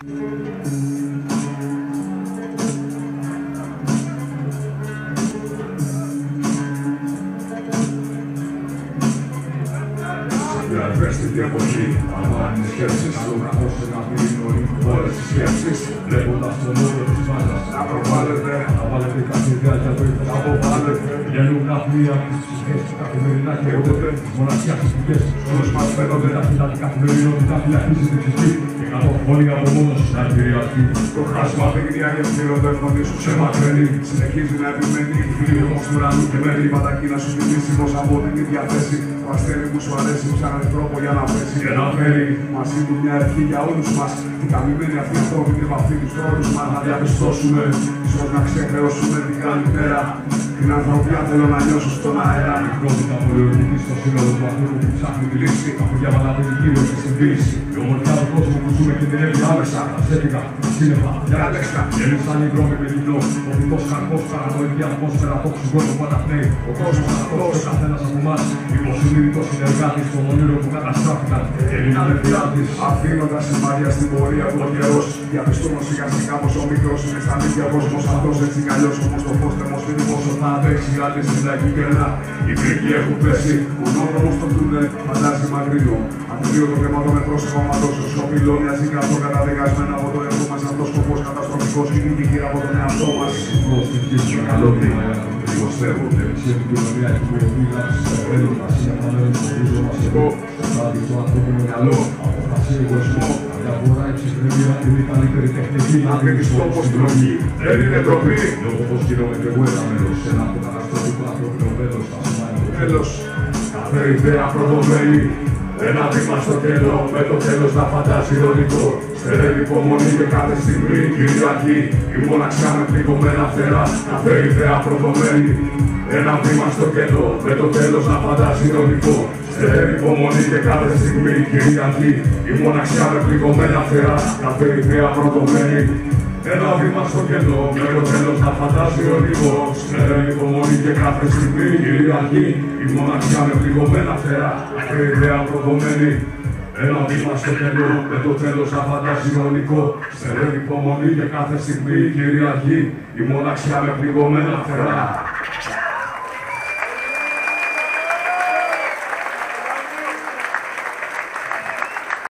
Μια ευαίσθητη εποχή, αμάνι σκέψεις Το καθώς ένα μήνυμα όλες τις σκέψεις Βλέποντας τον όρο της μπάντας να προβάλλεται Να βάλετε κάθε ιδέα για το ήθος να αποβάλλετε Βγαίνουν καθμία από τις ψυχές καθημερινά και όποτε Μοναξιά στις πηγές, όλους μας φαίνονται Τα φύλλα την καθημερινότητα φυλακίζει την ψυχή Και κάτω όλοι από μόνος να επηρεαστεί Το χάσμα δείγνια για πλήρονται φωνή σου ξεμακραίνει Συνεχίζει να επιμένει η φίλη όμως του ουρανού Και μένει η πατακή να σου θυμίσει πως από την ίδια θέση Το αστέρι που σου αρέσει ψάχνεις τρόπο για να πέσει. Και να φέρει μαζί του μια ευχή για όλους μας Την καμημένη αυτή ανθρώπινη επαφή τους χρόνους μας Να διαπιστώσουμε, ίσως να ξεχρεώσουμε την καλημέρα. Την ανθρωπιά θέλω να νιώσω στον αέρα. Η πρώτητα πολιορκητή στο σύνολο του ανθρώπου που ψάχνει τη λύση. Αφού διαβαλάτε την κύριο και στην πίεση. Η ομορφιά του κόσμου που ζούμε κινδυνεύει άμεσα. Ασθέτικα, σύννεφα, διάλεξα. Γέννησαν οι δρόμοι με κοινό. Ο φυτό καρπός, παρανοϊκή ατμόσφαιρα, τόξου κόσμο που αναπνέει. Ο κόσμος αυτό, ο καθένας από εμάς. Υποσυνείδητο συνεργάτη των ονείρων που καταστράφηκαν. Έγιναν επιράτη. Αφήνοντας σημάδια στην πορεία του ο καιρός. Διαπιστώνω σιγά σιγά πως ο μικρός είναι στα νύχια κόσμο αυτό έτσι κι αλλιώς όμως το φως θερμοσφύρι πόσο θα αντέξει άλλη συνταγή κενά. Οι κρίκοι έχουν πέσει, μονόδρομο στο τούνελ φαντάζει μακρινό. Αντιλείο το κρεμάτο με πρόσωπο αματώσεω. Ο πυλό μοιάζει κάτω καταδικασμένα από το έργο μας. Αυτός σκοπός καταστροφικός είναι και γύρω από τον εαυτό μας. Με καλό κλίμα για να τον δημοστεύονται. Σε επικοινωνία έχει προηγούμενη γράψη σε έρωτα. Για να μην το βίζω μα εγώ. Βράδυ το ανθρώπινο μυαλό. Αποφασί εγωισμό. Διαφορά η ψυχραιμία είναι η καλύτερη τεχνική. Να δίνει τόπος στην τροχή. Δεν είναι τροπή. Λόγω πω γίνομαι και εγώ ένα μέρος σε ένα από τα καταστροφικό ανθρώπινο βέλο. Θα σημαίνει το τέλος. Κάθε ιδέα προδομένη. Ένα βήμα στο κέντρο, με το τέλος να φαντάζει ειρωνικό. Στερεύει υπομονή και κάθε στιγμή Κυριακή. Η μοναξιά με πληγωμένα φτερά, κάθε ιδέα προδομένη. Ένα βήμα στο κέντρο, με το τέλος να φαντάζει ειρωνικό. Στερεύει υπομονή και κάθε στιγμή Κυριακή. Η μοναξιά με πληγωμένα φτερά, κάθε ιδέα προδομένη. Ένα βήμα στο κέντρο, με το τέλος να φαντάζει ο λιγός Στερεύει υπομονή και κάθε στιγμή Κυριακή Η μοναξιά με πληγωμένα φτερά κάθε ιδέα προδομένη ένα βήμα στο κέντρο, με το τέλος να φαντάζει ηρωνικό Στερεύει υπομονή και κάθε στιγμή Κυριακή Η μοναξιά με πληγωμένα φτερά